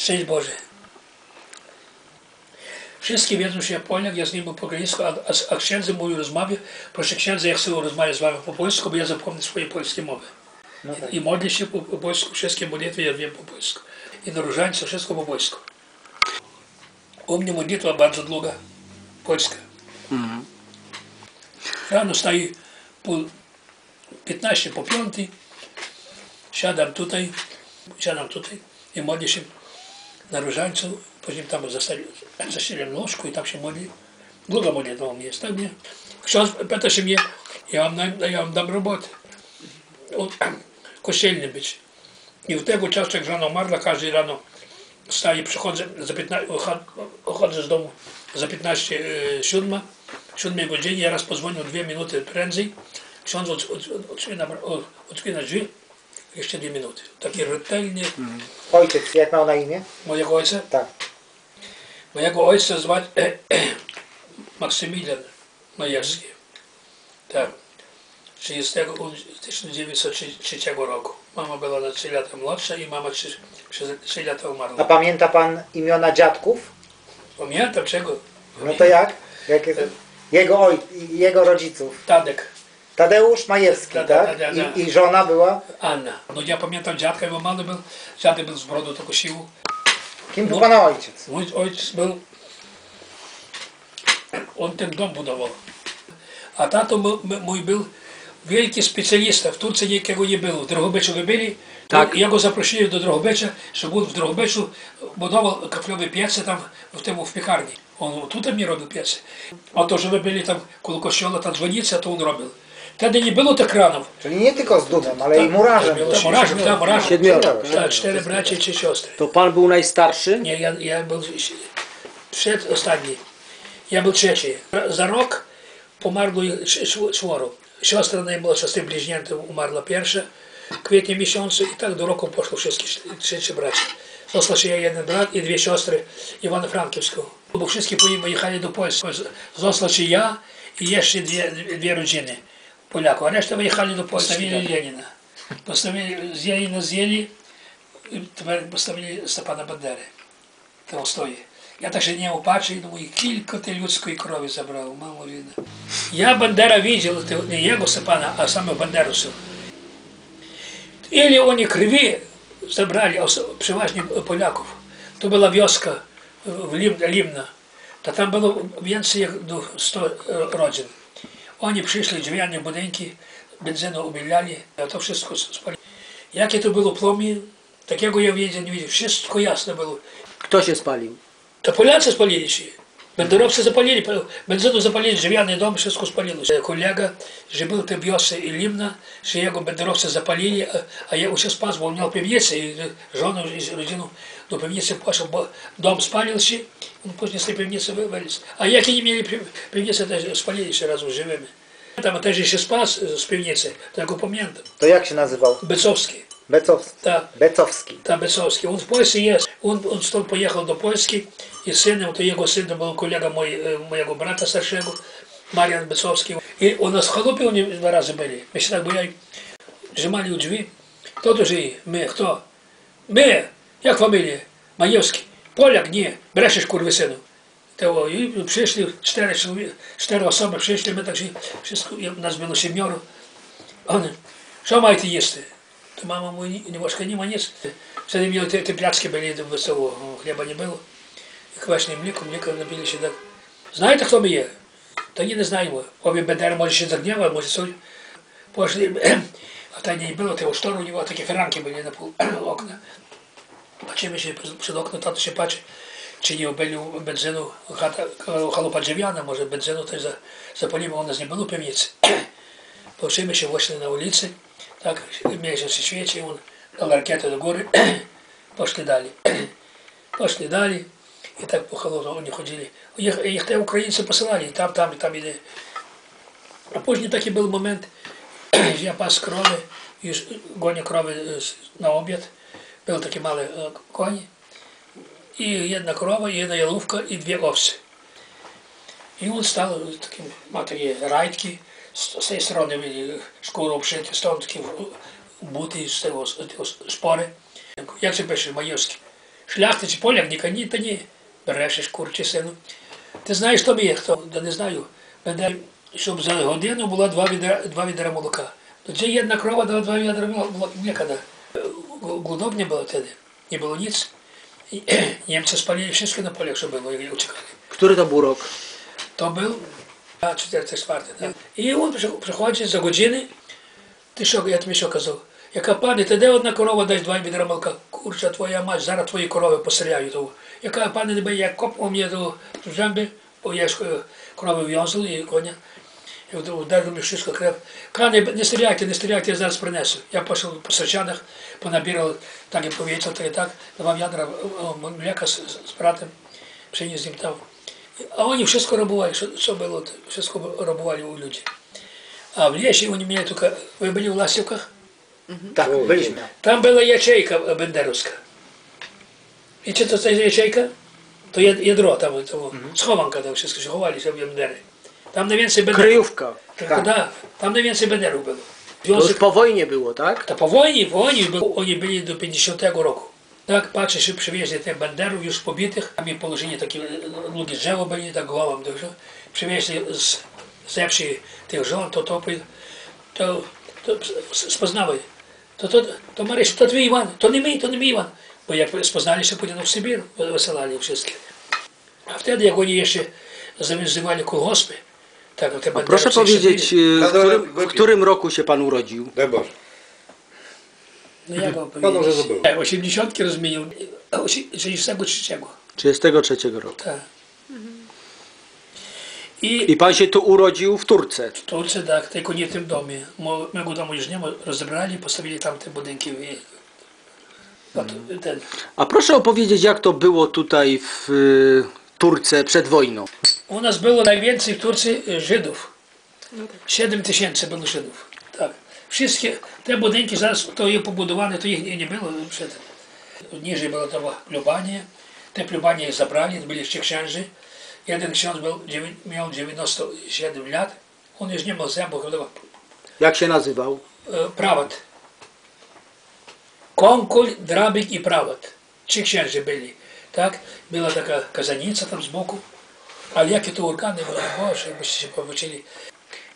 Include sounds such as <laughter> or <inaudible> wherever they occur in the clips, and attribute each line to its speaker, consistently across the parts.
Speaker 1: Szczęść Boże. Wszyscy wiedzą, że ja Polak, ja z nim po ukraińsku, a, a, a księdzem mówię rozmawiam. Proszę księdza, ja chcę rozmawiać z wami po polsku, bo ja zapomnę swoje polskie mowy.
Speaker 2: No tak.
Speaker 1: I modlę się po, po polsku, wszystkie modlitwy ja wiem po polsku. I na różańcu wszystko po polsku. U mnie modlitwa bardzo długa, polska. Rano staję po 15 po 5, siadam tutaj, siadam tutaj i modlę się na Różańcu, później tam zostali, zasiedli w łóżku i tam się modli. Długo modlitwą mnie jest, tak nie? Ksiądz pyta się mnie, ja wam, dam, ja wam dam robotę. <clears throat> Kościelny być. I w tego czasu, jak żona umarła, każdy rano wstaję, przychodzę, za 15, chodzę z domu za 15, 7, 7 godzinie, ja raz pozwonił dwie minuty prędzej, ksiądz od, od, od, od, od, od, od, od, od drzwi, jeszcze dwie minuty. Taki rzetelny,
Speaker 2: Ojciec, jak miał na imię?
Speaker 1: mojego ojca,
Speaker 2: Tak.
Speaker 1: mojego ojca zwać <clears throat> Maksymilian Majewski. Tak. 30, 1903 roku. Mama była na 3 lata młodsza i mama 3, 3 lata
Speaker 2: A
Speaker 1: umarła.
Speaker 2: pamięta pan imiona dziadków?
Speaker 1: Pamiętam czego?
Speaker 2: No to jak? jak jego, oj, jego rodziców.
Speaker 1: Tadek,
Speaker 2: Tadeusz Majewski,
Speaker 1: Tak,
Speaker 2: tak?
Speaker 1: tak, tak, tak.
Speaker 2: I, I żona była?
Speaker 1: Anna. No ja pamiętam dziadka, bo mały był. Dziadek był z brodu tylko sił.
Speaker 2: Kim był pana ojciec?
Speaker 1: Mój ojciec był, on ten dom budował. A tato mój był wielki specjalista. W Turcji nikogo nie było. W Drogobeczu wy byli.
Speaker 3: Tak.
Speaker 1: Ja go zaprosili do Drogobecza, żeby on w Drogobeczu budował kaflowe piece tam w tym w piekarni. On tutaj mi robił piece. A to, że wy byli tam koło kościoła, ta dzwonica, to on robił. Wtedy nie było tych kranów.
Speaker 2: Czyli nie tylko z dumem, ale i murarzem.
Speaker 1: Tak, murarzem, tak, murarzem.
Speaker 3: Siedmioro.
Speaker 1: Tak, cztery bracia i trzy siostry.
Speaker 3: To pan był najstarszy?
Speaker 1: Nie, ja, ja był przedostatni. Ja był trzeci. Za rok pomarło ich czworo. Siostra najmłodsza z tym bliźniętym umarła pierwsza w kwietniu miesiącu i tak do roku poszło wszystkie trzy, trzy bracia. Został się jeden brat i dwie siostry Ivano-Frankivską. Bo wszystkie pojechali do Polski. Został się ja i jeszcze dwie, dwie rodziny поляков. Они что выехали до поставили Ленина. Поставили, з съели, тепер поставили Степана Бандери, Толстої. Я так ще не убачив, думаю, кілька ти людської крові забрав, мало війна. Я Бандера видел, не його Степана, а саме Бандерусу. Или вони криві забрали, переважно поляков. То була вёска е, в Лимна. Та там було в як до 100 е, родин. Oni przyszli, drzwiane budynki, benzynu ubielali, a to wszystko spalili. Jakie to było płomię, takiego ja wiedział, nie widział. Wszystko jasno było.
Speaker 3: Kto się spalił?
Speaker 1: To Polacy spalili się. Бендеровцы запалили, бензину запалили, деревянный дом, wszystko spalилось. Kolega, że był w tej wiosce i Limna, że jego bendерowcy zapalili, a, a ja się spał, bo on miał piwnicę i żonę i z rodziną do piwnicy poszedł, bo dom spalił się, on później z tej piwnicy wywalił. A jak nie mieli pi- piwnicy, to spalili się razem z żywymi. Tam też się spas z piwnicy, to ja go pamiętam.
Speaker 2: To jak się nazywał?
Speaker 1: Becowski,
Speaker 2: Becowski.
Speaker 1: tak.
Speaker 2: Becowski.
Speaker 1: Там Бесовский. Он в Польше есть. Он, он стол поехал до Польски, и сын, вот его сын был коллега мой, э, моего брата старшего, Марьян Бесовский. И у нас в холопе они два раза были. Мы всегда гуляли, сжимали у дверь. Кто тут же? Мы. Кто? Мы. Як фамилия? Маевский. Поляк, ні, брешеш курвисину. сину. і прийшли чотири чоловіки, чотири особи прийшли, ми так всі, нас було сім'яно. Вони, що маєте їсти? То мама мої немножко нема ніс. Це не мені тепляцькі були до хліба не було. І квашне мліко, мліко набили ще так. Знаєте, хто ми є? Та ні, не знаємо. Обі бедер, може, ще загнява, може, соль. Пошли, <clears throat> а та не було, того штору у нього, такі феранки були на пол, <clears throat> окна. Patrzymy się przed okno, tato się patrzy, czy nie obelił benzynu, chata, chalupa drzewiana, może benzynu też za, zapalimy, u nas nie było piwnicy. <clears throat> Patrzymy się właśnie na ulicy, tak, miesiąc się świeci, on dał rakietę do góry, <clears throat> poszli dalej. <clears throat> Poszli dalej i tak po холодно oni chodzili. Ich, ich te Ukraińcy posyłali, tam, tam, tam idę. A później taki był moment, że ja pas krowy, już gonię krowy e, na obiad. Були такі мали е, коні, і одна корова, і одна яловка, і дві овси. І от стали такі, мав такі райдки, з цієї сторони шкуру обшити, став такі бути з цього спори. Як це пише Майовський? Шляхтиці поляк, ні коні, та ні. Береш курчі сину. Ти знаєш тобі, є хто, да не знаю. Мене, щоб за годину було два відра, два відра молока. Тоді одна крова дала два відра молока mleka. Da. Głodownie było wtedy. Nie było nic. I, Niemcy spalili wszystko na polach, co było, jak uciekali.
Speaker 3: Który to był rok?
Speaker 1: To był 44, tak. I on przy- przychodzi za godziny, ty що, я тобі що казав? Яка пані, ти де одна корова дасть два відра молока? Курча твоя мать, зараз твої корови постріляю. того. Яка пані я копав мені до жамби, бо я ж е, корови в'язав і коня. Я мені мішишка креп. Кане, не стріляйте, не стріляйте, я зараз принесу. Я пішов по сочанах, понабирав, так і повітря, так і так, давав ядра, мляка з, з братом, пшені зімтав. А вони все робували, що, що було, все робували у люди. А в Леші вони мені тільки, ви були в Ласівках?
Speaker 2: Так, були.
Speaker 1: Там була ячейка Бендеровська. І чи то це ячейка? То ядро там, то, схованка там, все ховалися в Бендери. Tam najwięcej benderów.
Speaker 3: Kryjówka.
Speaker 1: Tak, da, tam najwięcej benderów było.
Speaker 3: To już
Speaker 1: Związek,
Speaker 3: po wojnie było, tak?
Speaker 1: to po wojnie, po wojnie był- oni byli do 50 roku. Tak, patrzę, że przywieźli tych benderów już pobitych, tam im położyli takie e, długie drzewo byli, tak głową dobrze. Przywieźli z, ze wsi tych żon, to to, pri- to, to spoznały. To, to, to Marysiu, to twój Iwan, to nie my, to nie my Iwan. Bo jak spoznali się, później w Sybir wysyłali wszystkie. A wtedy, jak oni jeszcze zawiązywali kolgospy, Tak, te
Speaker 3: A proszę powiedzieć, e, no w którym, w którym roku się pan urodził?
Speaker 4: No Daj Boże.
Speaker 1: No jak mam
Speaker 4: Pan może
Speaker 1: powiedzieć?
Speaker 4: zabył.
Speaker 1: Tak, 80 rozmienił. E, a
Speaker 3: 33 roku.
Speaker 1: Tak. I
Speaker 3: I pan się tu urodził w Turce.
Speaker 1: w Turcji, tak, tylko nie w tym domie. Mo- Mojego domu już nie ma, rozebrali, postawili tam te budynki. A no Ten,
Speaker 3: A proszę opowiedzieć, jak to było tutaj w e, Turce przed wojną
Speaker 1: u nas było najwięcej w Turcji e, Żydów. 7 tysięcy było Żydów. Tak. Wszystkie te budynki zaraz to je pobudowane, to ich nie, było przed. Niżej było to plubanie. Te plubanie zabrali, byli jeszcze księży. Jeden ksiądz był, miał 97 lat. On już nie miał zębów,
Speaker 3: Jak się nazywał?
Speaker 1: e, prawat. Konkul, drabik i prawat. Trzy księży byli. Tak? Była taka kazanica tam z boku. Ale jakie to organy były, Boże, jakbyście się powrócili.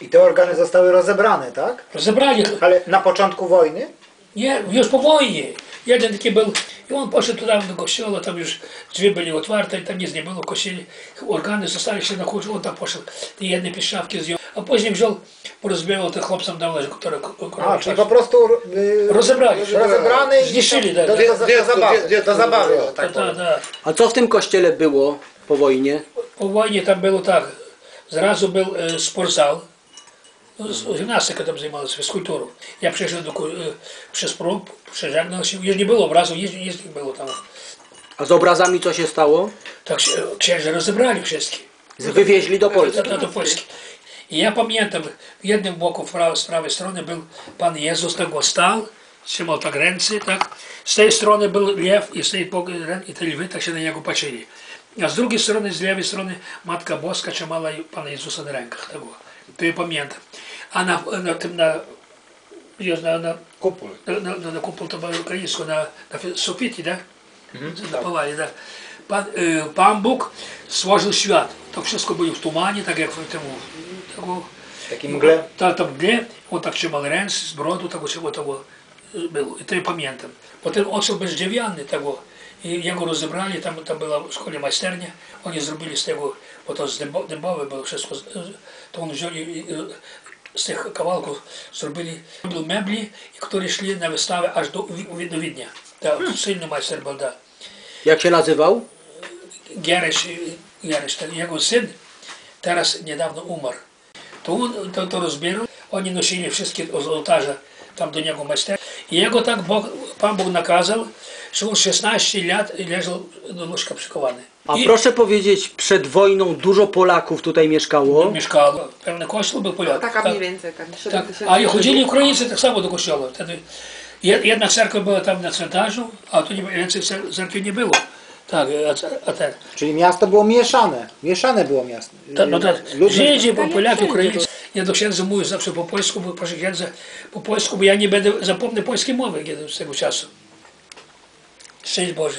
Speaker 2: I te organy zostały rozebrane, tak?
Speaker 1: Rozebrali,
Speaker 2: Ale na początku wojny?
Speaker 1: nie, już po wojnie. Jeden taki był, i on poszedł tam do kościoła, tam już drzwi byli otwarte, tam nic nie było w kościele. Organy zostali się na kurzu, on tam poszedł, te jedne pieszczawki zdjął. A później wziął, porozbierał tych chłopcom dał, które
Speaker 2: A, czyli po prostu y,
Speaker 1: Rozebrali.
Speaker 2: rozebrany i
Speaker 1: Zniszczyli,
Speaker 2: do, do, do, do zabawy. Do
Speaker 1: Tak,
Speaker 2: tak
Speaker 1: tak, tak.
Speaker 3: A co w tym kościele było po wojnie?
Speaker 1: Po wojnie tam było tak, zrazu był e, sportzal, no, z- gimnastyka tam zajmowалась, fizkulturą. Ja przyszedł do, ko- e, przez próg, przeżegnał się, już nie było obrazu, nic, nic nie było tam.
Speaker 3: A z obrazami co się stało?
Speaker 1: Tak się księża rozebrali wszystkie.
Speaker 3: Z- Wywieźli do Polski.
Speaker 1: Do, do Polski. I ja pamiętam, w jednym boku w prawej, z prawej strony był Pan Jezus, tak go stał, trzymał tak ręce, tak. Z tej strony był lew i z tej boku rę- i te lwy tak się na niego patrzyli. A z drugiej strony, z lewej strony Matka Boska trzymała Pana Jezusa na rękach tego. To ja pamiętam. A na, na tym na, na, na
Speaker 4: kupol.
Speaker 1: Na, na, na, na kupol to było ukraińsko, na, na suficie, tak? Mhm. Zapawali, tak. Pan, y, Pan Bóg stworzył świat. To wszystko było w tumanie, tak jak w tym... Tego,
Speaker 2: Takiej mgle?
Speaker 1: Tak, tam mgle. On tak trzymał ręce z brodu, tego, czego tego było. I to ja pamiętam. Potem odszedł bez dziewiany tego. Była w szkole majsternia, oni zrobili z tego, bo to z dębo- dębowe było wszystko, z- to on wziął i, i, z tych kawałków zrobili były mebli, które szli na wystawę aż do, Wi- do Widnia. Tak, silny majster był, da.
Speaker 3: Jak się nazywał?
Speaker 1: Gieresz, Gieresz, ten jego syn, teraz niedawno umarł. To on to, to rozbierał, oni nosili wszystkie z ołtarza tam do niego majster. I jego tak Bóg, Pan Bóg nakazał, że on 16 lat leżał do łóżka przykowany.
Speaker 3: A
Speaker 1: I
Speaker 3: proszę powiedzieć, przed wojną dużo Polaków tutaj mieszkało.
Speaker 1: mieszkał, pewny kościół był Polak.
Speaker 5: Taka mniej więcej, tak, 7
Speaker 1: Tak,
Speaker 5: tysięcy.
Speaker 1: a i chodzili Ukraińcy tak samo do kościoła. Wtedy jed- jedna cerkwa była tam na cmentarzu, a tu nie, więcej cer- cerkwi nie było. Tak, a, a ten.
Speaker 2: Czyli miasto było mieszane. Mieszane było miasto.
Speaker 1: Ta, no tak,
Speaker 2: Ludność-
Speaker 1: Żydzi, Polacy, Ukraińcy. Ja do księdza mówię zawsze po polsku, bo proszę księdza po polsku, bo ja nie będę zapomnę polskiej mowy kiedy z tego czasu. Szczęść Boże.